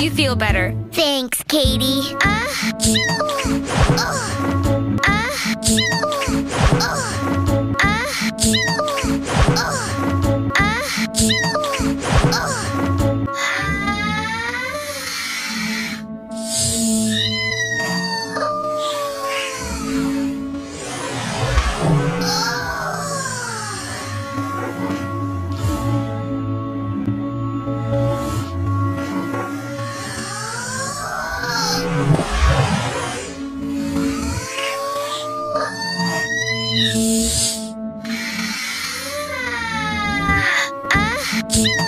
you feel better. Thanks, Katie. Ah, ah, ah, 아, 아.